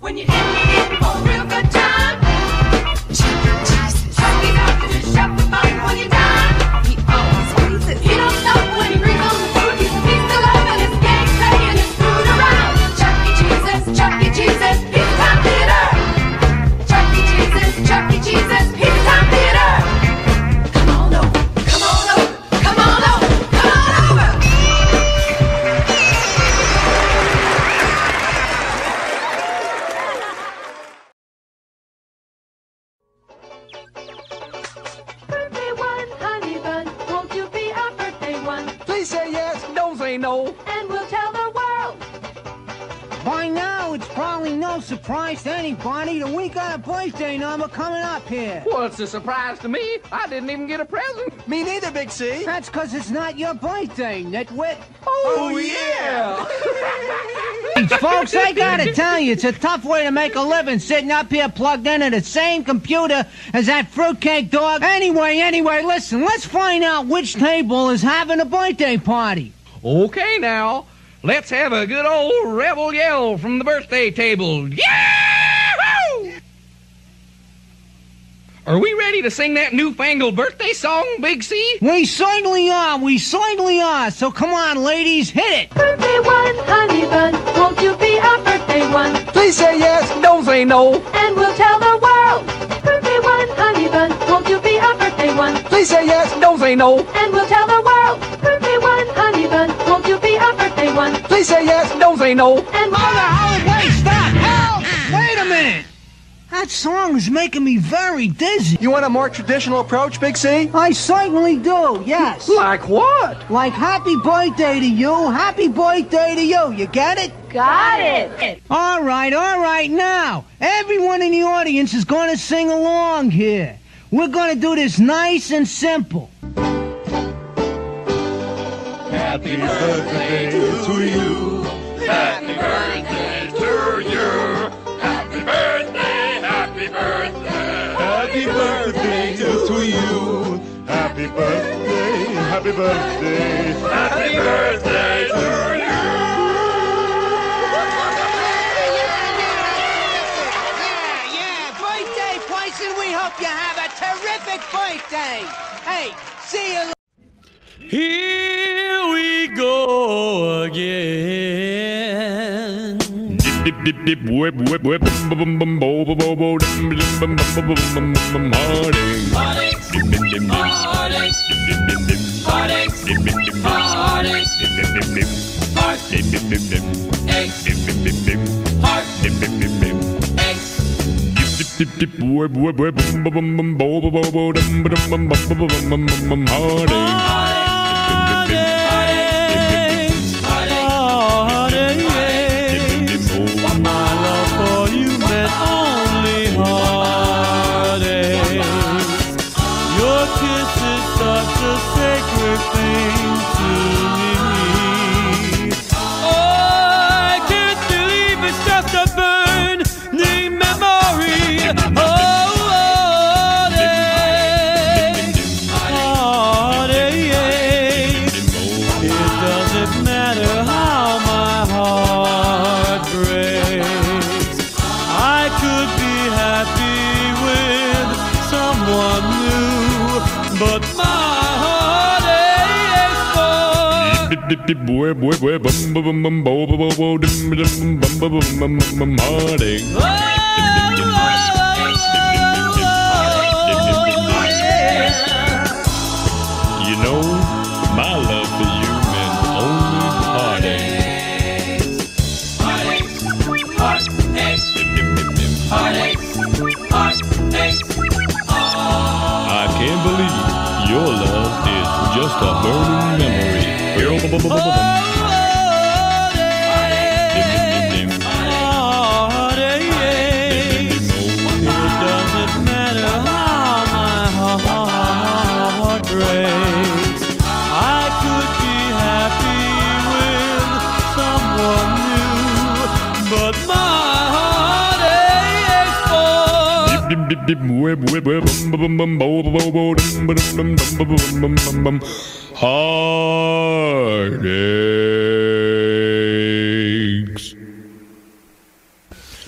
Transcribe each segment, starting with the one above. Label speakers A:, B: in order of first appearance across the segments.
A: When you're in it for a real good
B: got a number coming up here.
C: Well, it's a surprise to me. I didn't even get a present.
D: Me neither, Big C.
B: That's because it's not your birthday, nitwit.
C: Oh, oh, yeah.
B: Folks, I gotta tell you, it's a tough way to make a living sitting up here plugged into the same computer as that fruitcake dog. Anyway, anyway, listen, let's find out which table is having a birthday party.
C: Okay, now. Let's have a good old rebel yell from the birthday table. Yahoo! Are we ready to sing that newfangled birthday song, Big C?
B: We certainly are, we certainly are. So come on, ladies, hit it.
A: Birthday one, honey bun, won't you be our birthday one?
D: Please say yes, don't say no.
A: And we'll tell the world. Birthday one, honey bun, won't you be our birthday one?
D: Please say yes, don't say no.
A: And we'll tell the world. Birthday one, honey bun, won't you be our birthday one?
D: Please say yes, don't say no.
A: And we'll
B: Hold on, hold on, wait, stop, help! Wait a minute. That song is making me very dizzy.
D: You want a more traditional approach, Big C?
B: I certainly do, yes.
D: Like what?
B: Like happy birthday to you, happy birthday to you, you get it?
A: got it.
B: All right, all right, now, everyone in the audience is going to sing along here. We're going to do this nice and simple.
E: Happy birthday to you. Happy birthday Happy birthday to you. Happy birthday, happy birthday. Happy birthday to you.
B: Yeah, yeah, birthday person, we hope you have a terrific birthday. Hey, see you
F: Here we go again.
E: Dip, dip, dip. Dip, whip, whip, whip, bum, bum, bum, bum, bo, bo, bo, heartache.
F: You
E: know, my love for you meant only heartache. I can't believe your love is just a burning boom, boom, boom, boom.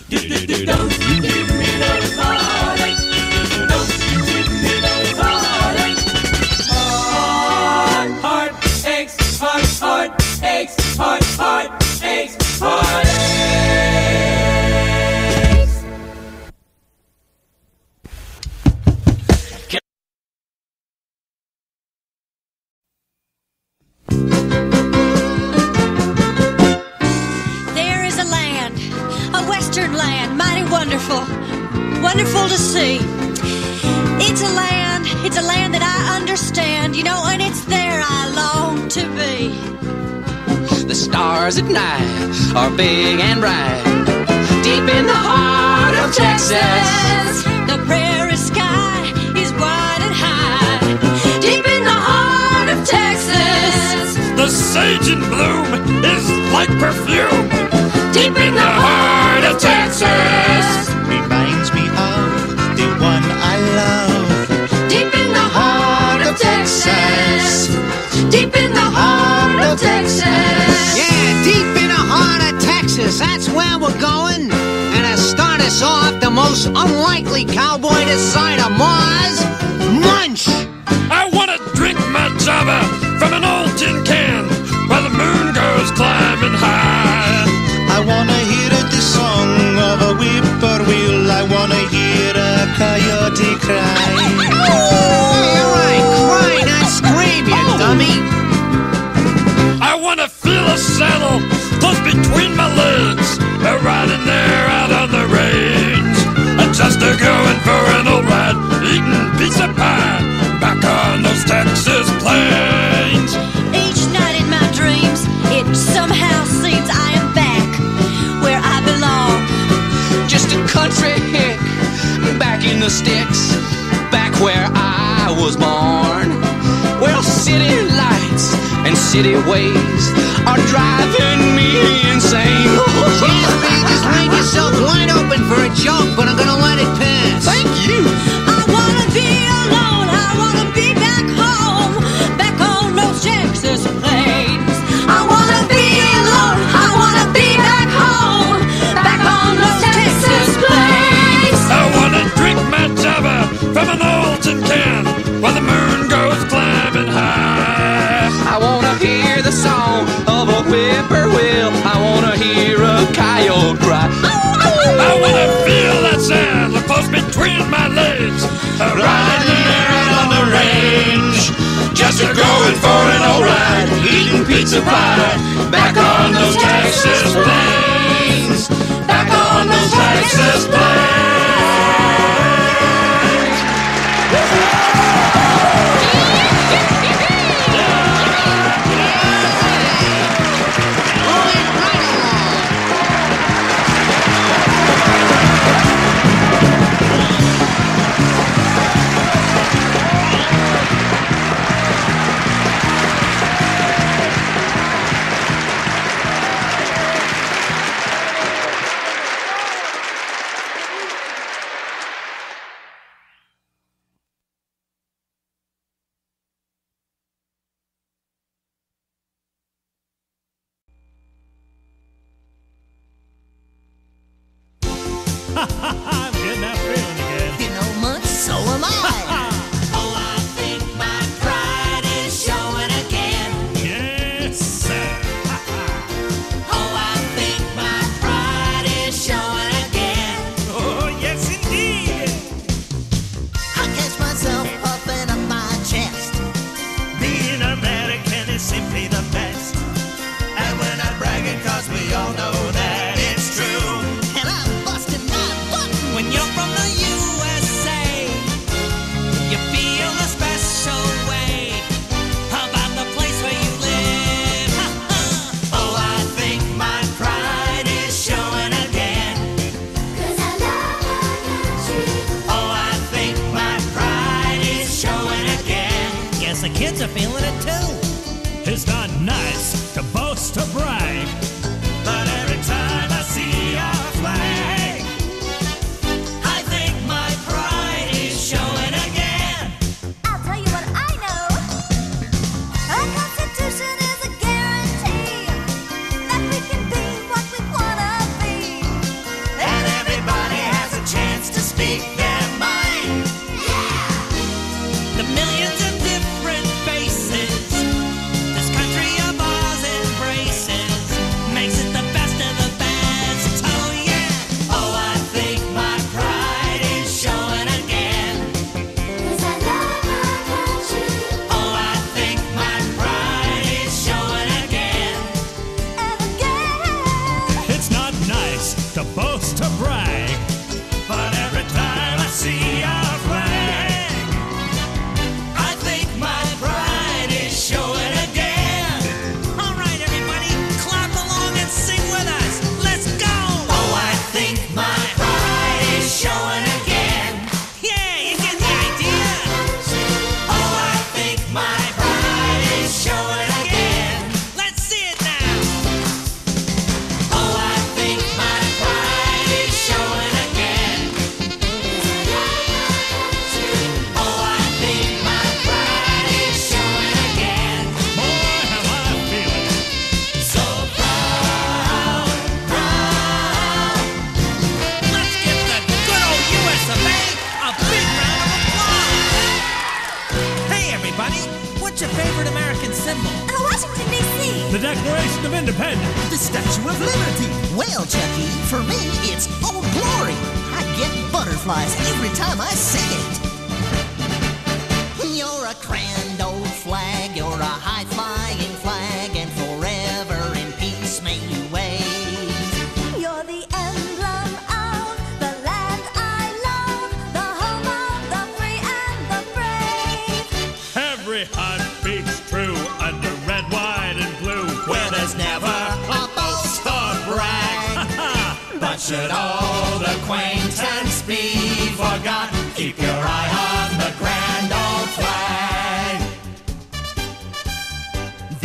E: Heartaches,
G: wonderful, wonderful to see. It's a land, it's a land that I understand, you know, and it's there I long to be.
C: The stars at night are big and bright. Deep in the heart of Texas.
G: The prairie sky is wide and high, deep in the heart of Texas.
H: The sage in bloom is like perfume.
G: Deep in the heart of Texas.
I: Start off, the most unlikely cowboy this side of Mars, Munch.
H: I want to drink my java from an old tin can while the moon goes climbing high.
J: I wanna hear the song of a whippoorwill. I wanna hear a coyote cry.
I: All right, cry, not scream, you
H: oh. dummy. Eating pizza pie back on those Texas plains.
G: Each night in my dreams, it somehow seems I am back where I belong.
C: Just a country hick back in the sticks, back where I was born. Well, city lights and city ways are driving me insane.
I: Yes, man, just leave yourself wide open for a joke,
H: pizza pie, back on those Texas plains, back on those Texas plains.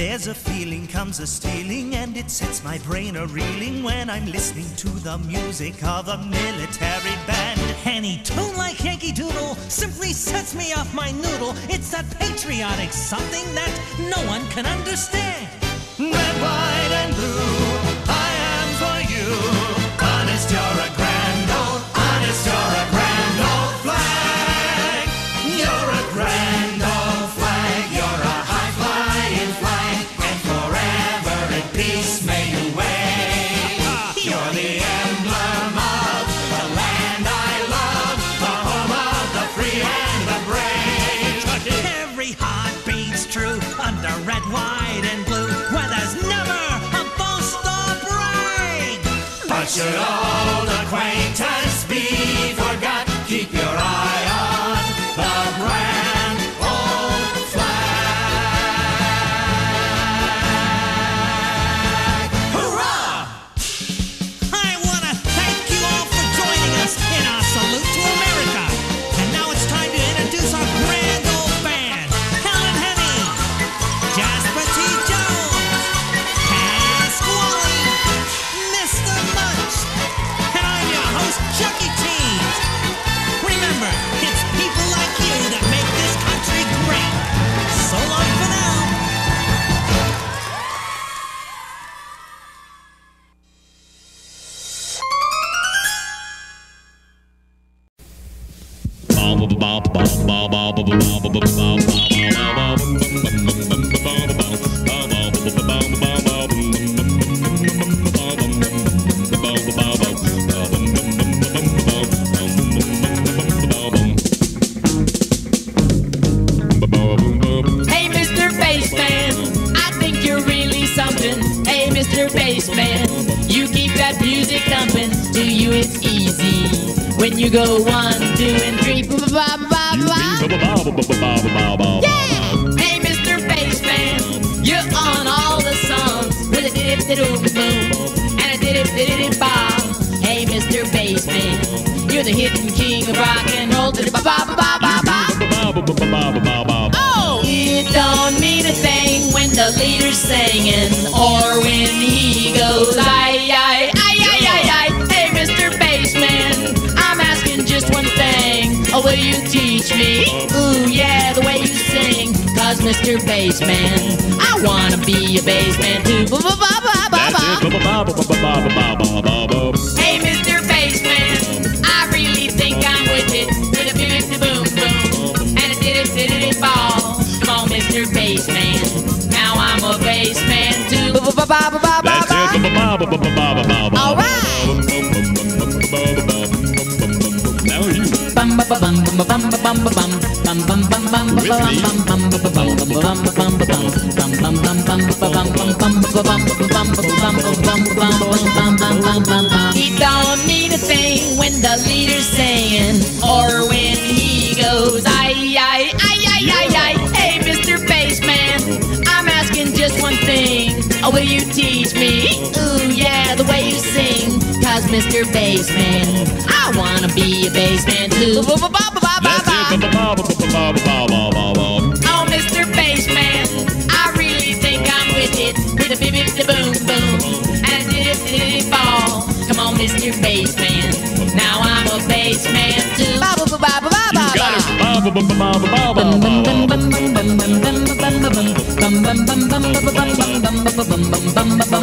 H: There's a feeling comes a stealing, and it sets my brain a reeling when I'm listening to the music of a military band. Any tune like Yankee Doodle simply sets me off my noodle. It's that patriotic something that no one can understand. Red, white, should old acquaintance be?
K: Oh, it don't mean a thing when the leader's singing or when he goes. Hey, Mr. Bassman, I'm asking just one thing. Will you teach me? Ooh, yeah, the way you Mr. Bassman, I wanna be a bassman too. That's it. your basement. Now I'm a basement too. That's it. All right.
F: Now you.
K: He don't need a thing when the leader's saying, or Will you teach me? Ooh, yeah, the way you sing. Cause Mr. Bassman, I wanna be a bassman too. Oh, Mr. Bassman, I really think I'm with it. With a bim the boom boom. And a did it, did it ball. Come on, Mr. Bassman. Now I'm a bassman too. You
F: got it.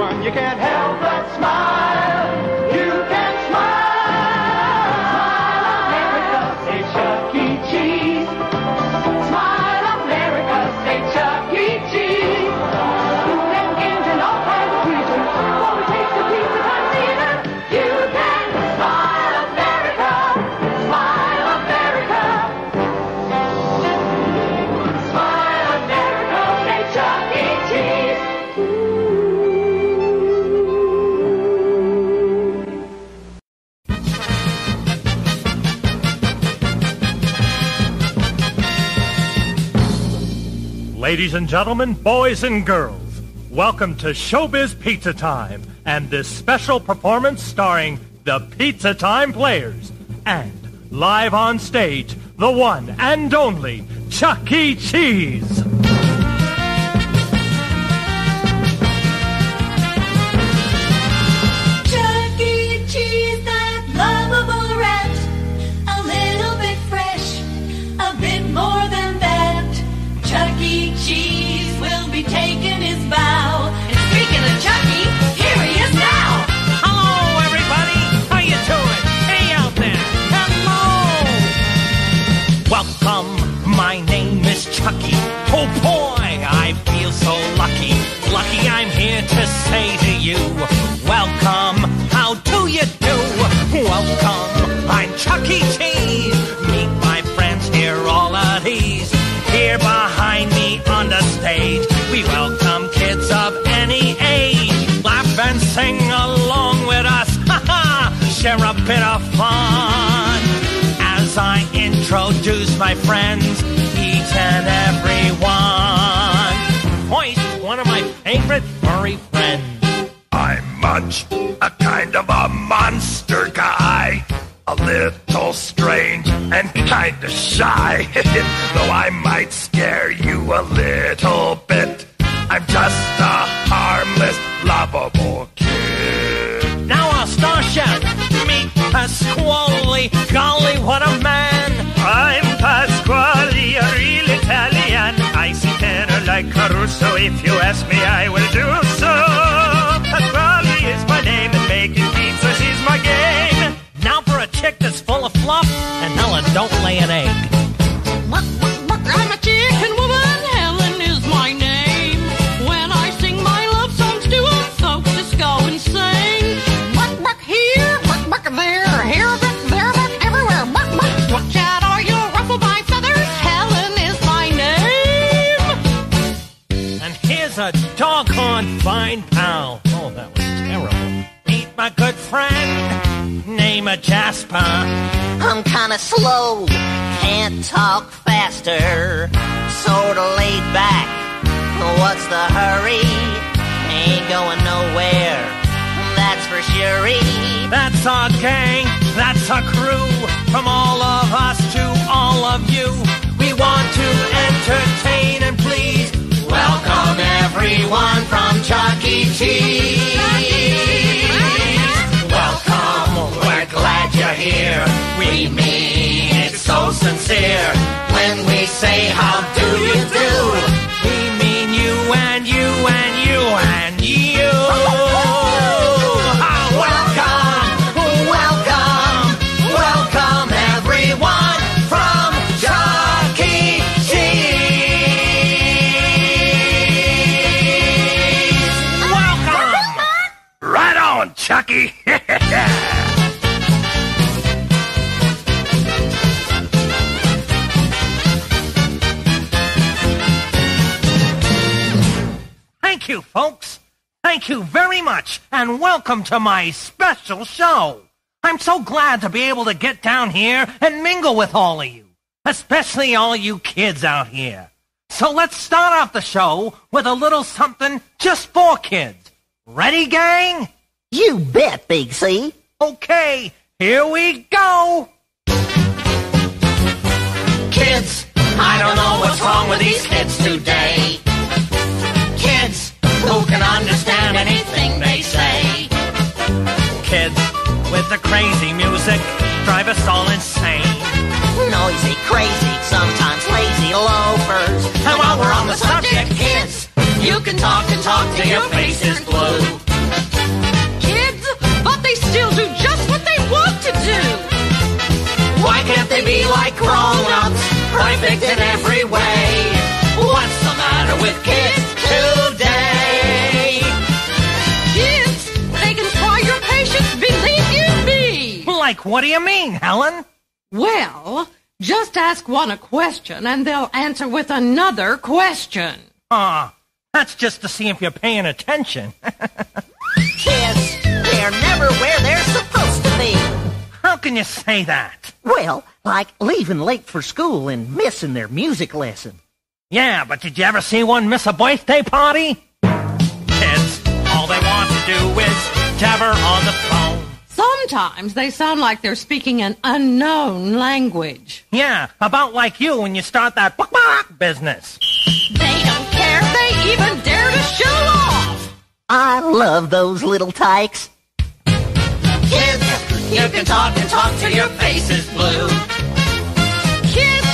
A: one. You
L: can't help but smile.
G: Ladies and gentlemen, boys and girls, welcome to Showbiz Pizza Time and this special performance starring the Pizza Time Players and live on stage, the one and only Chuck E. Cheese.
A: Cheese will be taking his bow. And speaking of Chucky, here he is now.
H: Hello, everybody. How you doing? Hey out there. Hello. Welcome. My name is Chucky. Oh boy, I feel so lucky. Lucky I'm here to say to you, welcome. How do you do? Welcome. I'm Chucky Cheese. Share a bit of fun as I introduce my friends, each and every one. Hoist, one of my favorite furry friends.
M: I'm Munch, a kind of a monster guy. A little strange and kinda shy. Though I might scare you a little bit. I'm just a harmless, lovable
H: Pasquale. Golly, what a man!
G: I'm Pasquale, a real Italian. I see tenor like Caruso. If you ask me, I will do so. Pasquale is my name, and making pizzas is my game.
H: Now for a chick that's full of fluff, and Helen don't lay an egg. Of Jasper.
N: I'm kinda slow, can't talk faster. Sorta laid back, what's the hurry? Ain't going nowhere, that's for sure.
H: That's our gang, that's our crew. From all of us to all of you, we want to entertain and please welcome everyone from Chuck E. Cheese. Welcome, you're here. We mean it so sincere when we say how do you do. Welcome to my special show. I'm so glad to be able to get down here and mingle with all of you, especially all you kids out here. So let's start off the show with a little something just for kids. Ready, gang?
N: You bet, Big C.
H: Okay, here we go.
C: Kids, I don't know what's wrong with these kids today. Who can understand anything they say.
H: Kids with the crazy music drive us all insane.
N: Noisy, crazy, sometimes lazy loafers.
C: And while we're on the subject, kids, you can talk and talk till your face is blue.
O: Kids, but they still do just what they want to do.
C: Why can't they be like grown-ups, perfect in every way? What's the matter with kids today?
H: Like, what do you mean, Helen?
O: Well, just ask one a question and they'll answer with another question.
H: Ah, that's just to see if you're paying attention.
N: Kids, they're never where they're supposed to be.
H: How can you say that?
N: Well, like leaving late for school and missing their music lesson.
H: Yeah, but did you ever see one miss a birthday party? Kids, all they want to do is jabber on the phone.
O: Sometimes they sound like they're speaking an unknown language.
H: Yeah, about like you when you start that buck buck business.
O: They don't care if they even dare to show off.
N: I love those little tykes.
C: Kids, you can talk and talk till your face is blue.
O: Kids,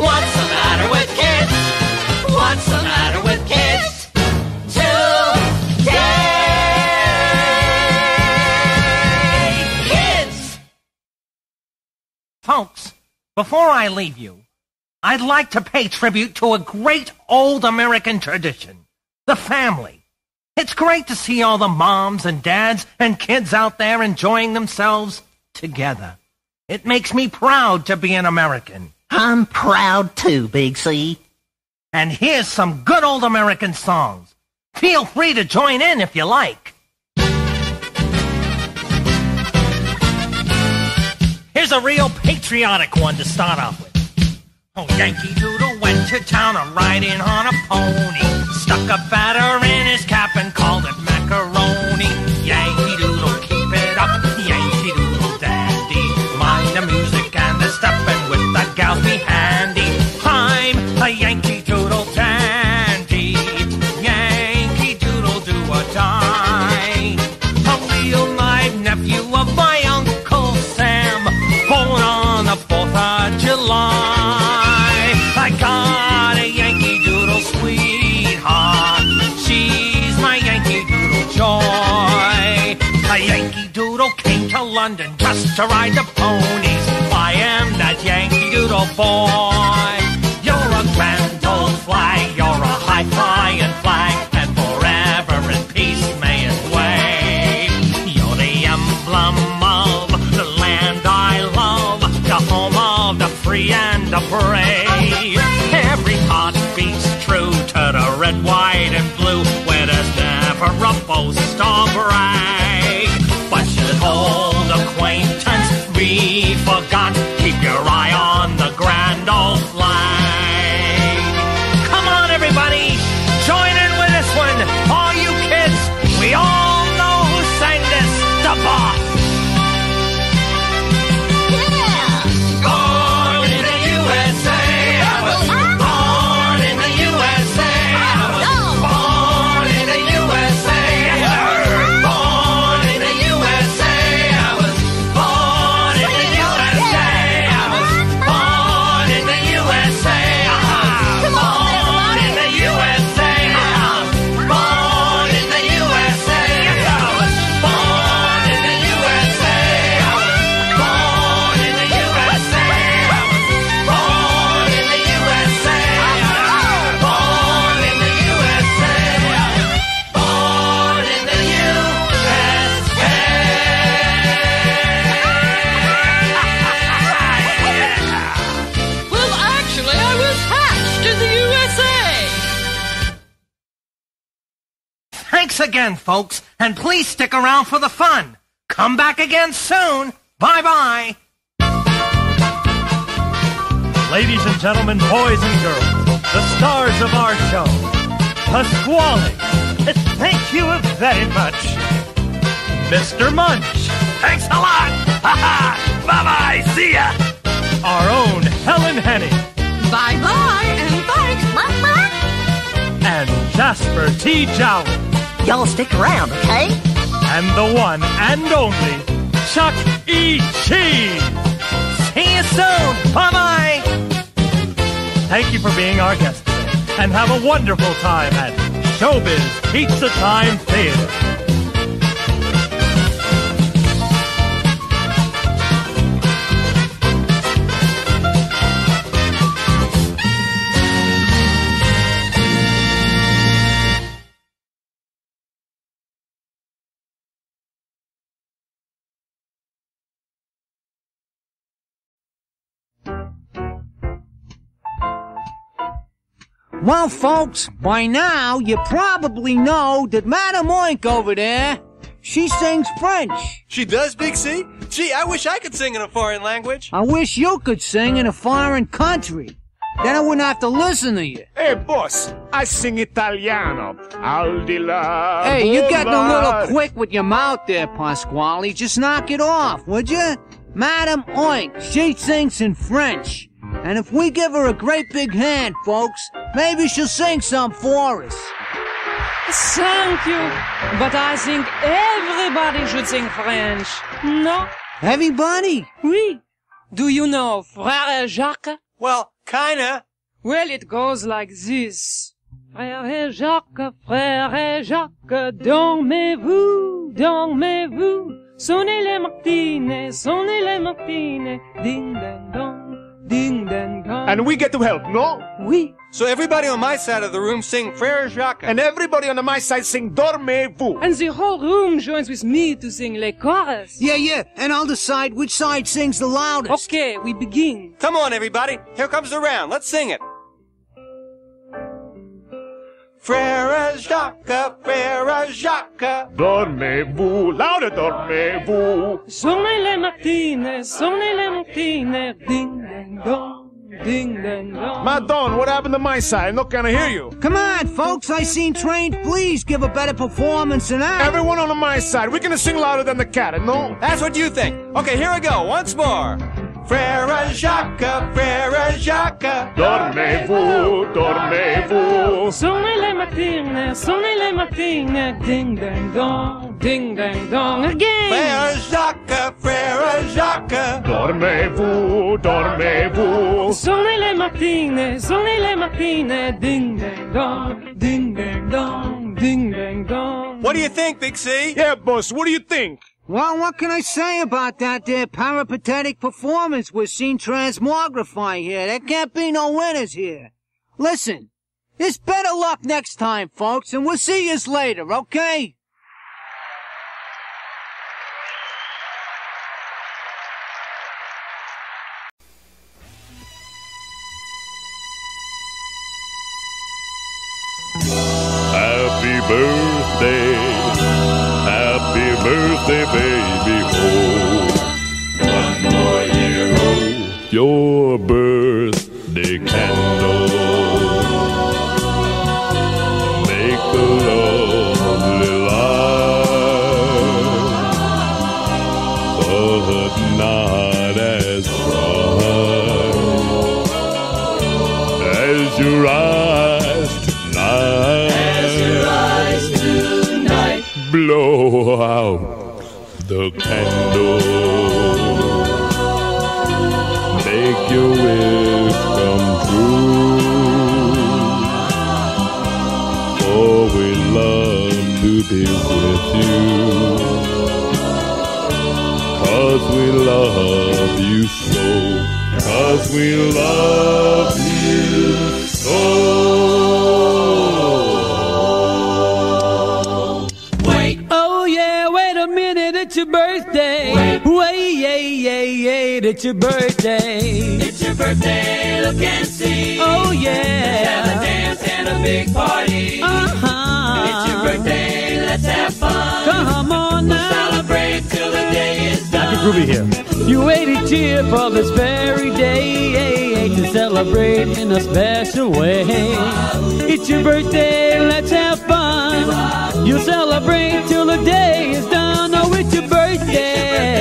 C: What's the matter with kids? What's the matter with kids today? Kids!
H: Folks, before I leave you, I'd like to pay tribute to a great old American tradition, the family. It's great to see all the moms and dads and kids out there enjoying themselves together. It makes me proud to be an American.
N: I'm proud too, Big C.
H: And here's some good old American songs. Feel free to join in if you like. Here's a real patriotic one to start off with. Oh, Yankee Doodle went to town a riding on a pony. Stuck a batter in his cap and called it macaroni. To ride the ponies. I am that Yankee Doodle boy. Forgot, keep your
P: again, folks, and please stick around for the fun. Come back again soon. Bye bye.
H: Ladies and gentlemen, boys and girls, the stars of our show, Pasquale. Thank you very much. Mr. Munch.
Q: Thanks a lot. bye bye. See ya.
H: Our own Helen Henny.
O: Bye bye and thanks. Bye bye.
H: And Jasper T. Jowls.
N: Y'all stick around, okay?
H: And the one and only Chuck E. Cheese.
P: See you soon. Bye bye.
H: Thank you for being our guest today, and have a wonderful time at Showbiz Pizza Time Theater.
B: Well, folks, by now you probably know that Madame Oink over there, she sings French.
D: She does, Big C? Gee, I wish I could sing in a foreign language.
B: I wish you could sing in a foreign country. Then I wouldn't have to listen to you.
F: Hey, boss, I sing Italiano. Al di là.
B: Hey, you're getting a little quick with your mouth there, Pasquale. Just knock it off, would you? Madame Oink, she sings in French. And if we give her a great big hand, folks, maybe she'll sing some for us.
R: Thank you. But I think everybody should sing French. No?
B: Everybody?
R: Oui. Do you know Frère Jacques?
D: Well, kinda.
R: Well, it goes like this. Frère Jacques, frère Jacques, dormez-vous, dormez-vous. Sonnez les martinets, sonnez les martinets. Ding ding dong, ding ding dong.
F: And we get to help, no?
R: Oui.
D: So everybody on my side of the room sing Frere Jacques.
F: And everybody on my side sing Dormez-vous.
R: And the whole room joins with me to sing les chorus.
B: Yeah, yeah, and I'll decide which side sings the loudest.
R: Okay, we begin.
D: Come on, everybody. Here comes the round. Let's sing it. Frere Jacques, Frere Jacques.
F: Dormez-vous. Louder, dormez-vous.
R: Sonnez les martinets, sonnez les martinets. Ding ding dong, ding ding dong.
F: Madon, what happened to my side? No can I hear you.
B: Come on, folks, I seen trained Please give a better performance than that.
F: Everyone on my side, we can sing louder than the cat, no?
D: That's what you think. Okay, here we go. Once more. Frere Jacques, Frere Jacques.
F: Dormez-vous, dormez-vous.
R: Sonnez les martinets, sonnez les martinets. Ding ding dong, ding ding dong. Again.
D: Frere Jacques, Frere Jacques.
F: Dormez-vous, dormez-vous.
R: Sonnez les martinets, sonnez les martinets. Ding ding dong, ding ding dong, ding ding dong.
D: What do you think, Big C?
F: Yeah, boss, what do you think?
B: Well, what can I say about that there peripatetic performance we're seeing transmogrify here? There can't be no winners here. Listen, it's better luck next time, folks, and we'll see yous later, okay?
F: Birthday, baby. Oh, one more year old. Your birthday candle the candle. Make your wish come true. For we love to be with you. Cause we love you so. Cause we love you so.
R: Yeah, it's your birthday. It's your birthday,
S: look and see.
R: Oh yeah.
S: Let's have a dance and a big party.
R: Uh-huh.
S: It's your birthday,
N: let's have fun. Come on now. Celebrate till the day is done.
E: Groovy here. You waited here for this very day to celebrate in a special way. It's your birthday, let's have fun. You celebrate till the day is done. Oh, it's your birthday.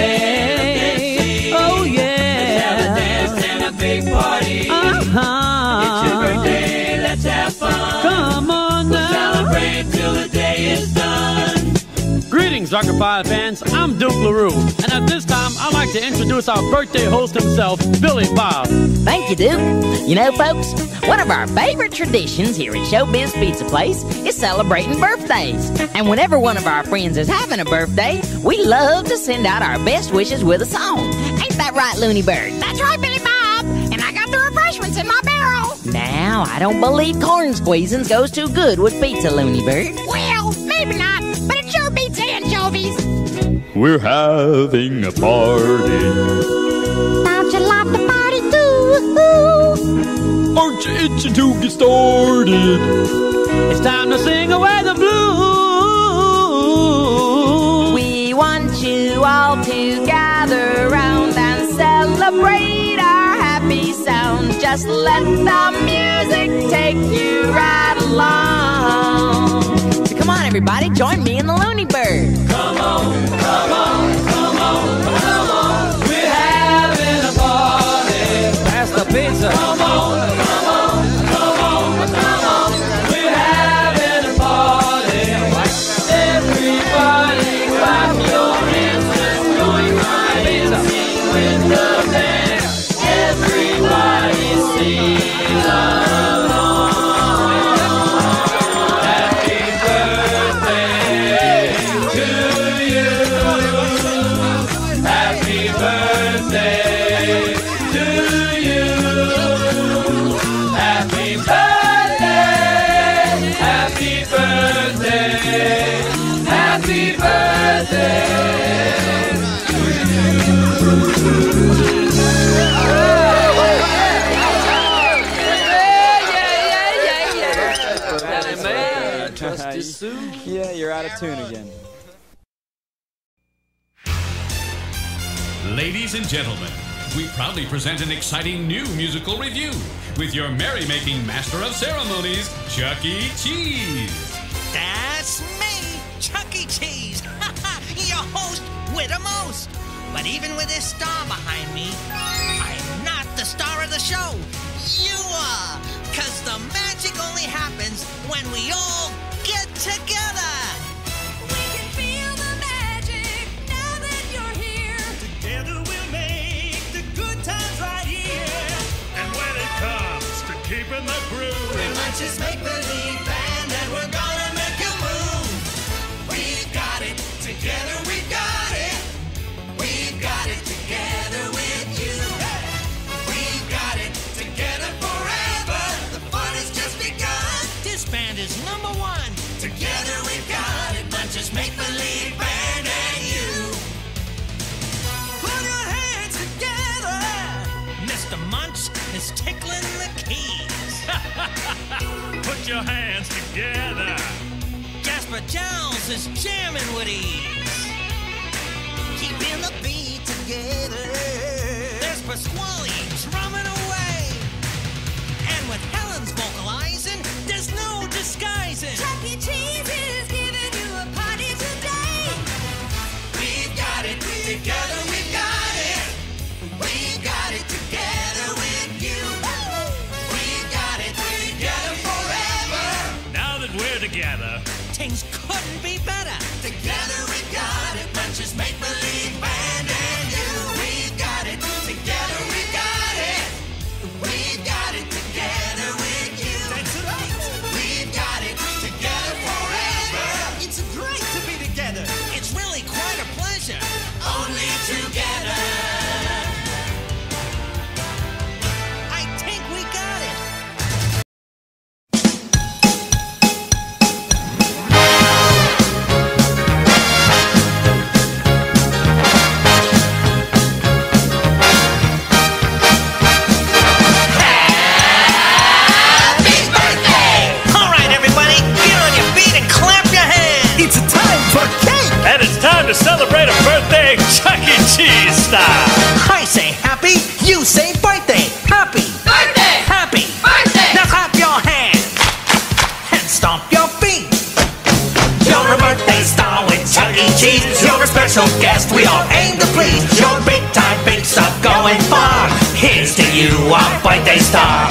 N: Till the day is done.
E: Greetings, Rock-afire fans. I'm Duke LaRue, and at this time, I'd like to introduce our birthday host himself, Billy Bob.
K: Thank you, Duke. You know, folks, one of our favorite traditions here at Showbiz Pizza Place is celebrating birthdays. And whenever one of our friends is having a birthday, we love to send out our best wishes with a song. Ain't that right, Looney Bird?
G: That's right, Billy Bob. And I got the refreshments in my barrel.
K: Now, I don't believe corn squeezins goes too good with pizza, Looney Bird.
G: Well, maybe not, but it sure beats anchovies.
F: We're having a party.
G: Don't you like the party too?
F: Aren't you itching to get started?
E: It's time to sing away the blues.
K: We want you all to gather Just let the music take you right along. So come on, everybody, join me in the Looney Bird.
N: Come on, come on, come on, come on. We're having a party.
E: Pass the pizza.
N: Come on,
T: Yeah, you're out of tune again.
U: Ladies and gentlemen, we proudly present an exciting new musical review with your merrymaking master of ceremonies, Chuck E. Cheese.
H: That's me, Chuck E. Cheese, your host with the most. But even with this star behind me, I'm not the star of the show. You are, cause the magic only happens when we all get together.
V: To keeping the groove,
N: We might just make believe
H: put your hands together. Jasper Jowls is jamming with ease.
W: Keeping the beat together.
H: There's Pasqually drumming away. And with Helen's vocalizing, there's no disguising.
X: Chuck E. Cheese is
Y: special guest. We all aim to please your
H: big time big are going far. Here's to you, our birthday star.